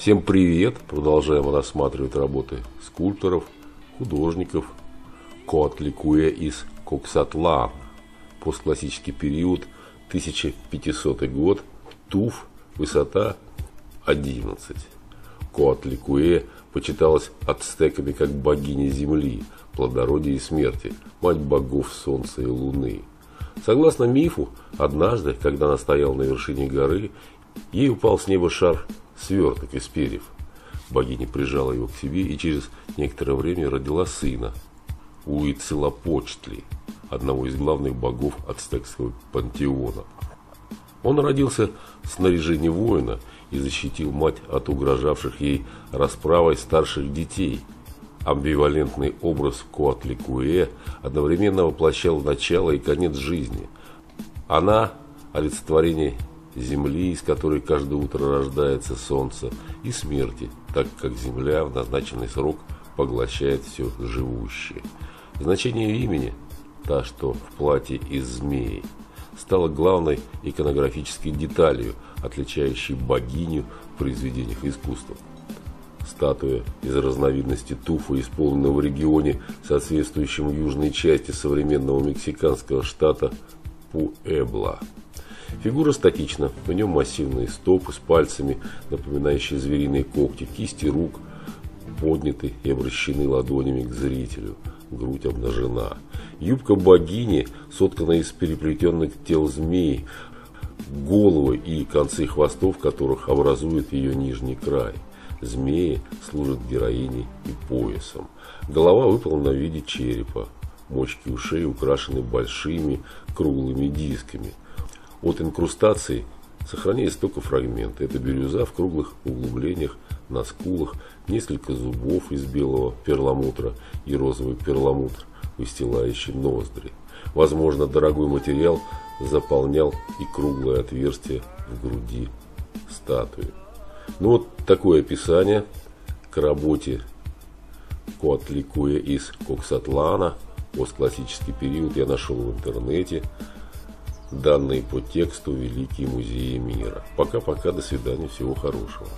Всем привет! Продолжаем рассматривать работы скульпторов, художников Коатликуя из Коксатлан. Постклассический период, 1500 год, Туф, высота 11. Коатликуэ почиталась ацтеками как богиня земли, плодородия и смерти, мать богов солнца и луны. Согласно мифу, однажды, когда она стояла на вершине горы, ей упал с неба шар сверток из перьев. Богиня прижала его к себе и через некоторое время родила сына, Уицелопочтли, одного из главных богов ацтекского пантеона. Он родился в снаряжении воина и защитил мать от угрожавших ей расправой старших детей. Амбивалентный образ Коатликуэ одновременно воплощал начало и конец жизни. Она – олицетворение земли, из которой каждое утро рождается солнце, и смерти, так как земля в назначенный срок поглощает все живущее. Значение имени – та, что в платье из змеи – стала главной иконографической деталью, отличающей богиню в произведениях искусства. Статуя из разновидности туфа исполнена в регионе, соответствующем южной части современного мексиканского штата Пуэбла. Фигура статична, на нем массивные стопы с пальцами, напоминающие звериные когти, кисти рук подняты и обращены ладонями к зрителю – грудь обнажена. Юбка богини соткана из переплетенных тел змей, головы и концы хвостов которых образуют ее нижний край. Змеи служат героиней и поясом. Голова выполнена в виде черепа. Мочки ушей украшены большими круглыми дисками. От инкрустации сохраняется только фрагменты. Это бирюза в круглых углублениях на скулах, несколько зубов из белого перламутра и розовый перламутр, выстилающий ноздри. Возможно, дорогой материал заполнял и круглое отверстие в груди статуи. Ну вот такое описание к работе Коатликуя из Коксатлана, постклассический период, я нашел в интернете. Данные по тексту Великие музеи мира. Пока-пока, до свидания, всего хорошего.